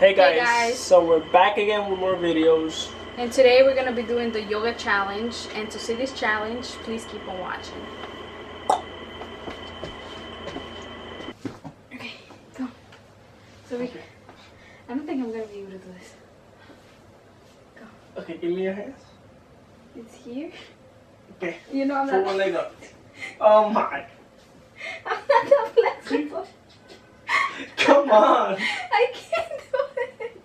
Hey guys. Hey, guys. So we're back again with more videos. And today we're gonna be doing the yoga challenge. And to see this challenge, please keep on watching. Okay, go. So we, I don't think I'm gonna be able to do this. Okay, give me your hands. It's here. Okay. You know I'm not. one leg up. Oh my. I'm not that flexible. Come on. I can't do it.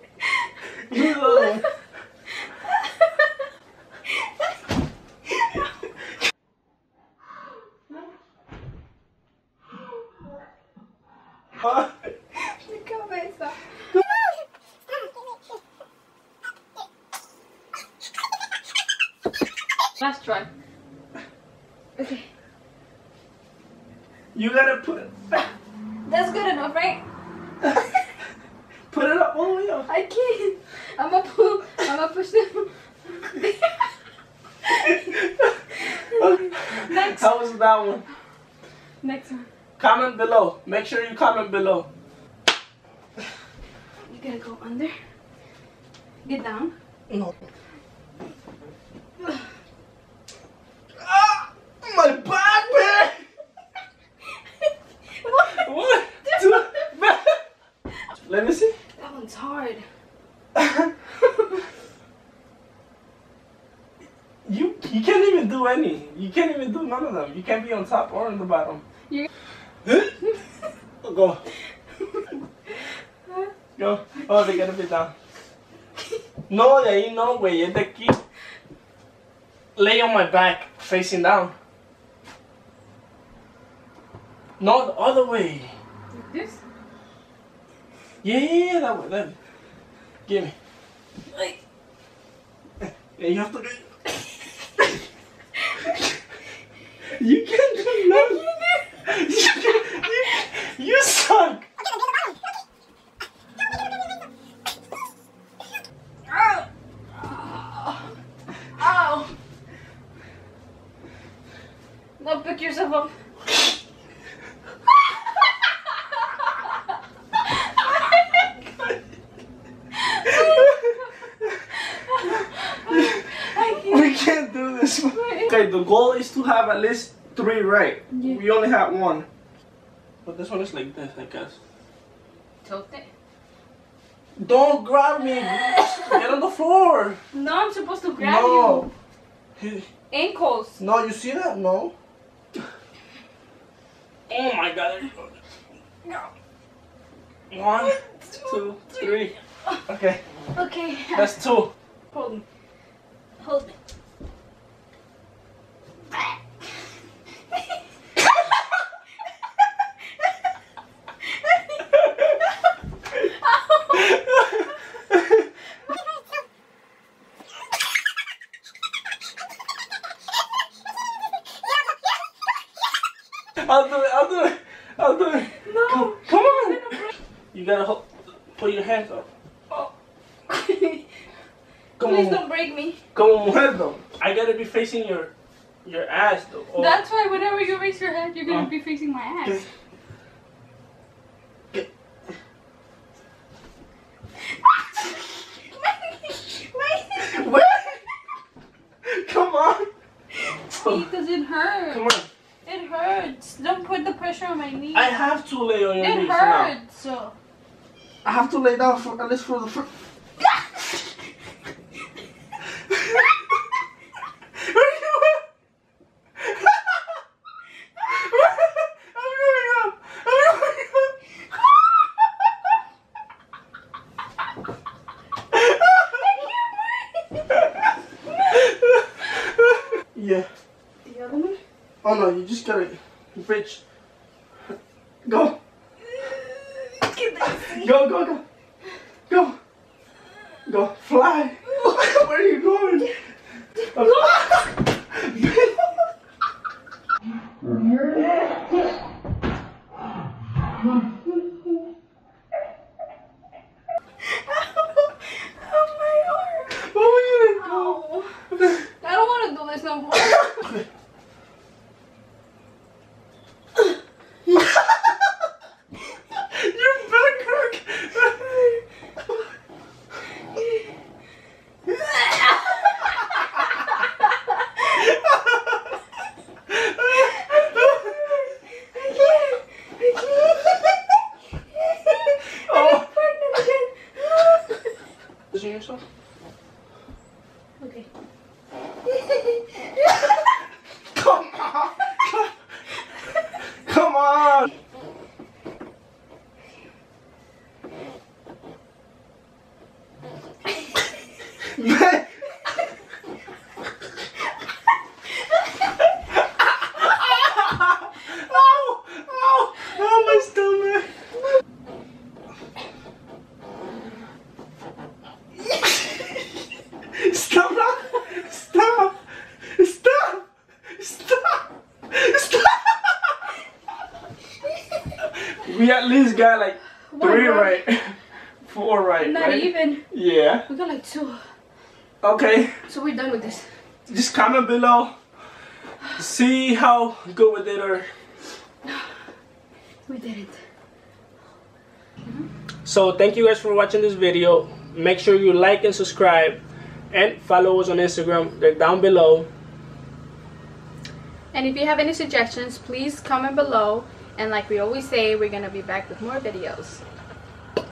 You little. What? Mi cabeza. Last try. Okay. You gotta put That's good enough, right? put it up all the way up. I can't. I'm gonna pull. I'm gonna push them. Next. How was that one? Next one. Comment below. Make sure you comment below. You gotta go under. Get down. No. Ah, my back, man. what? One, two, back. Let me see. That one's hard. you you can't even do any. You can't even do none of them. You can't be on top or on the bottom. You. Go. Go. Oh, they gotta be down. No, de ahí no, güey. Es de aquí. Lay on my back, facing down. No, the other way. Like this? Yeah, that way, that. Give me. Like. Yeah, you have to get. You can't do nothing. You, you, you suck. Ow! Ow! Ow! No, pick yourself up. I can't. we can't do this. Okay, the goal is to have at least three right. Yeah. We only have one. But this one is like this, I guess. Tilt it. Don't grab me. Get on the floor. No, I'm supposed to grab no. you. Ankles. No, you see that? No. Oh my god. there you go. No. One, two, three. Okay, Okay. that's two. Hold me. Hold me. I'll do it. I'll do it. I'll do it. No. Come, come on. You gotta hold, put your hands up. Oh. Come Please on. don't break me. Como mujer though. I gotta be facing your your ass though. Oh. That's why whenever you raise your head, you're gonna Oh. be facing my ass. Come on. Because it hurts. Come on. It hurts. Don't put the pressure on my knee. I have to lay on your it knees now. hurts. So. I have to lay down for at least for the first. Where are you at? I'm going up. I'm going up. yeah. The other one? Oh no, you just gotta reach. Go. Go, go, go. Go. Go. Fly. Where are you going? oh my arm. Oh, you didn't go. I don't want to do this no more. Your back hurt. Sin eso? Okay. Come on. Come on. Man. oh, oh, oh, my stomach. Stop! Stop! Stop! Stop! Stop! We at least got like One three right. right. Four right. Not right? even. Yeah. We got like two. Okay. So we're done with this. Just comment below. See how good we did or We did it. Mm-hmm. So thank you guys for watching this video. Make sure you like and subscribe and follow us on Instagram. They're down below. And if you have any suggestions, please comment below. And like we always say, we're gonna be back with more videos.